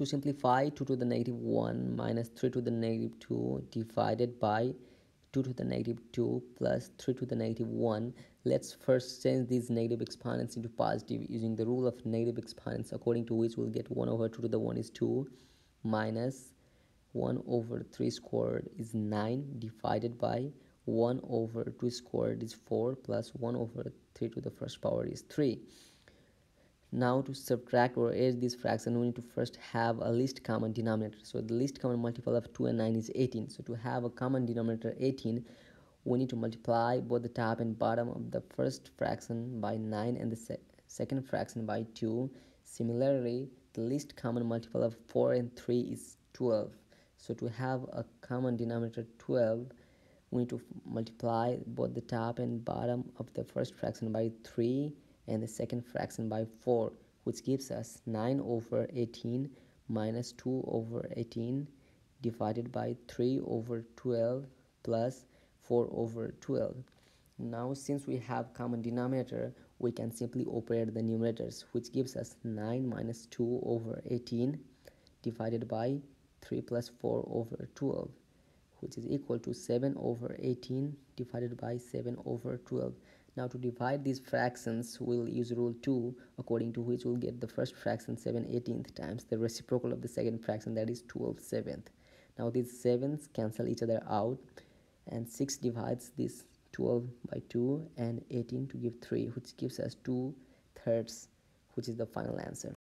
to simplify 2 to the negative 1 minus 3 to the negative 2 divided by 2 to the negative 2 plus 3 to the negative 1 let's first change these negative exponents into positive using the rule of negative exponents according to which we'll get 1 over 2 to the 1 is 2 minus 1 over 3 squared is 9 divided by 1 over 2 squared is 4 plus 1 over 3 to the first power is 3 now to subtract or add this fraction we need to first have a least common denominator. So the least common multiple of 2 and 9 is 18 so to have a common denominator 18 we need to multiply both the top and bottom of the first fraction by 9 and the se second fraction by 2 similarly the least common multiple of 4 and 3 is 12 so to have a common denominator 12 we need to multiply both the top and bottom of the first fraction by 3 and the second fraction by 4 which gives us 9 over 18 minus 2 over 18 divided by 3 over 12 plus 4 over 12 now since we have common denominator we can simply operate the numerators which gives us 9 minus 2 over 18 divided by 3 plus 4 over 12 which is equal to 7 over 18 divided by 7 over 12 now to divide these fractions, we'll use rule 2 according to which we'll get the first fraction 7 18th times the reciprocal of the second fraction that is 12 7th. Now these 7's cancel each other out and 6 divides this 12 by 2 and 18 to give 3 which gives us 2 thirds which is the final answer.